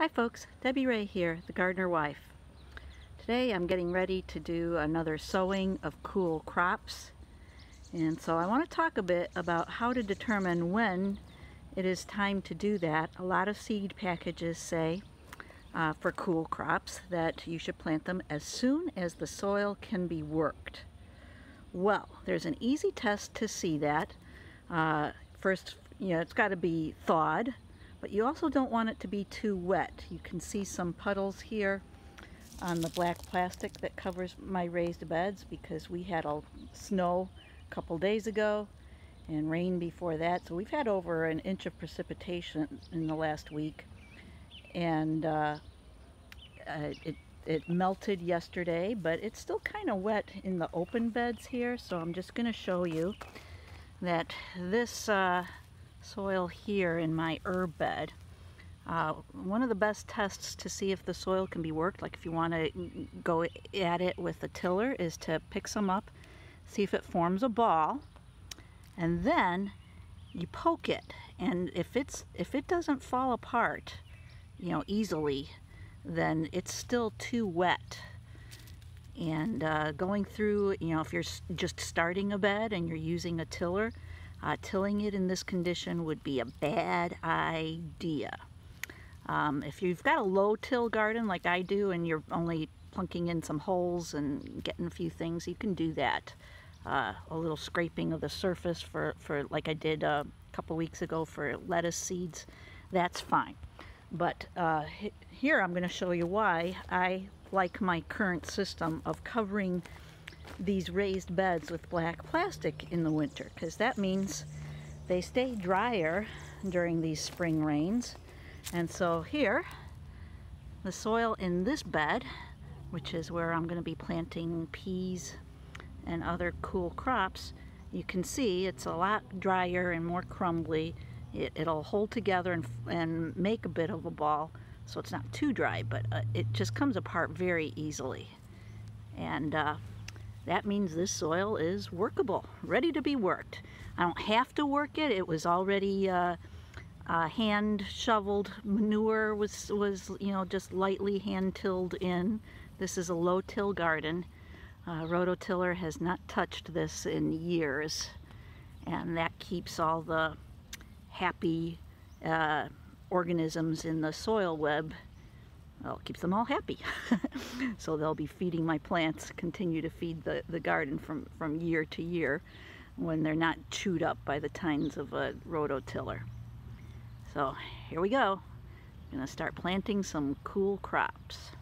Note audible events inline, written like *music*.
Hi folks, Debbie Rea here, the gardener wife. Today I'm getting ready to do another sowing of cool crops and so I want to talk a bit about how to determine when it is time to do that. A lot of seed packages say uh, for cool crops that you should plant them as soon as the soil can be worked. Well, there's an easy test to see that. Uh, first, you know, it's got to be thawed but you also don't want it to be too wet. You can see some puddles here on the black plastic that covers my raised beds because we had a snow a couple days ago and rain before that. So we've had over an inch of precipitation in the last week and uh, uh, it, it melted yesterday, but it's still kind of wet in the open beds here. So I'm just going to show you that this uh, soil here in my herb bed. Uh, one of the best tests to see if the soil can be worked, like if you want to go at it with a tiller, is to pick some up, see if it forms a ball, and then you poke it. And if it's if it doesn't fall apart, you know, easily, then it's still too wet. And uh, going through, you know, if you're just starting a bed and you're using a tiller, uh, tilling it in this condition would be a bad idea. Um, if you've got a low till garden like I do and you're only plunking in some holes and getting a few things, you can do that. Uh, a little scraping of the surface for, for like I did a couple weeks ago for lettuce seeds, that's fine. But uh, here I'm going to show you why I like my current system of covering these raised beds with black plastic in the winter because that means they stay drier during these spring rains. And so here, the soil in this bed, which is where I'm going to be planting peas and other cool crops, you can see it's a lot drier and more crumbly. It, will hold together and, and make a bit of a ball so it's not too dry, but uh, it just comes apart very easily. And uh, that means this soil is workable, ready to be worked. I don't have to work it. It was already uh, uh, hand shoveled. Manure was, was, you know, just lightly hand tilled in. This is a low till garden. Uh, rototiller has not touched this in years. And that keeps all the happy uh, organisms in the soil web well, it keeps them all happy. *laughs* so they'll be feeding my plants, continue to feed the, the garden from, from year to year when they're not chewed up by the tines of a rototiller. So here we go. I'm gonna start planting some cool crops.